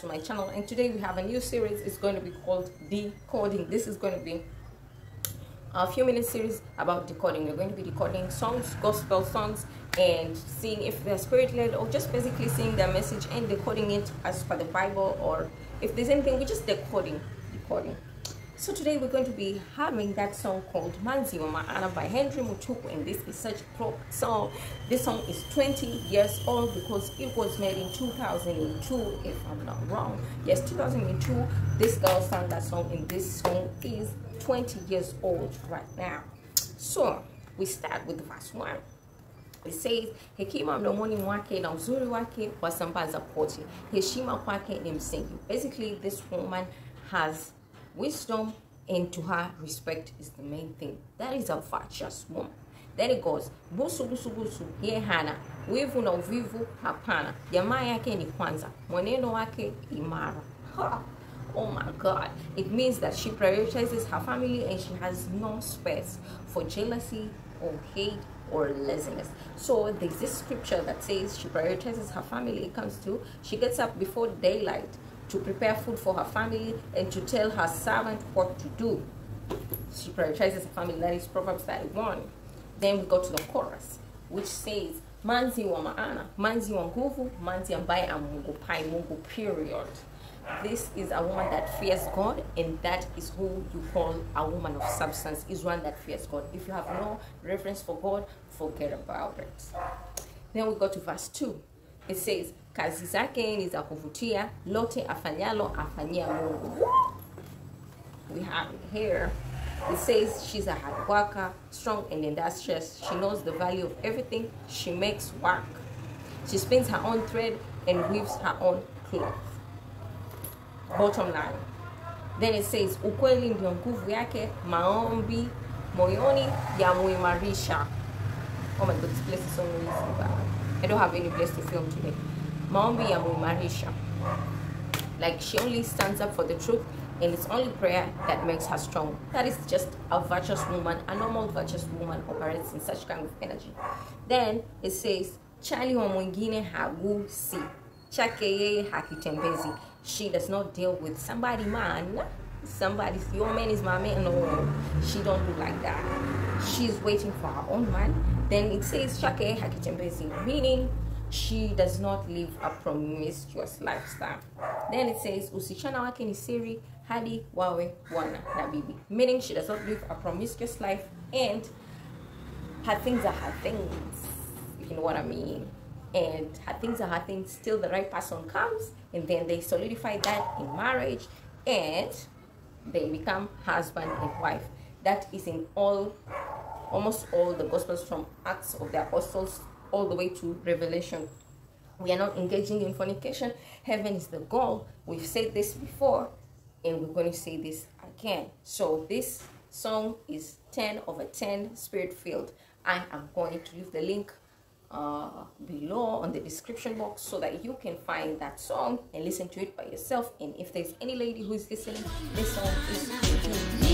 to my channel and today we have a new series. It's going to be called decoding. This is going to be a few minute series about decoding. We're going to be decoding songs gospel songs and seeing if they're spirit-led or just basically seeing their message and decoding it as per the bible or if there's anything we're just decoding decoding so today we're going to be having that song called Manzi Maana by Henrie Mutuku and this is such a pro song. This song is 20 years old because it was made in 2002 if I'm not wrong. Yes, 2002 this girl sang that song and this song is 20 years old right now. So we start with verse 1. It says hekima mdomoni mwake na uzuri wake wasambaza pote, heshima kwake ni msingi. Basically this woman has wisdom and to her respect is the main thing that is a virtuous woman then it goes busu busu busu ye hana wivu na uvivu hapana jamaa yake ni kwanza mwenendo wake imara ha. oh my god it means that she prioritizes her family and she has no space for jealousy or hate or laziness. So there's this scripture that says she prioritizes her family. It comes to she gets up before daylight to prepare food for her family and to tell her servant what to do. She prioritizes her family. That is Proverbs 31. Then we go to the chorus, which says, Manzi wa maana, manzi wa nguvu, manzi ambaye amungupai, mungu period. This is a woman that fears God, and that is who you call a woman of substance, is one that fears God. If you have no reverence for God, forget about it. Then we go to verse 2. It says, kazi zake ni za kuvutia, lote afanyalo afanyia Mungu. We have here. It says she's a hard worker, strong and industrious. She knows the value of everything. She makes work. She spins her own thread and weaves her own cloth. Bottom line. Then it says ukweli ndio nguvu yake, maombi moyoni yamuimarisha. Oh my god, this place is so noisy, but I don't have any place to film today. Maombi yamuimarisha. Like she only stands up for the truth and it's only prayer that makes her strong. That is just a virtuous woman. A normal virtuous woman operates in such kind of energy. Then it says, chali wa mwingine hagusi, chake yeye hakitembezi. She does not deal with somebody man. Somebody's your man is my man. No, she don't do like that. She's waiting for her own man. Then it says chake yeye hakitembezi, meaning she does not live a promiscuous lifestyle. Then it says usichana wake ni siri hadi wawe wana na bibi, meaning she does not live a promiscuous life and her things are her things, you know what I mean. And her things are her things till the right person comes, and then they solidify that in marriage, and they become husband and wife. That is in all, almost all the gospels from Acts of the Apostles all the way to Revelation. We are not engaging in fornication. Heaven is the goal. We've said this before, and we're going to say this again. So this song is 10 over 10 spirit filled. I am going to leave the link uh, below on the description box so that you can find that song and listen to it by yourself. And if there's any lady who is listening, this song is.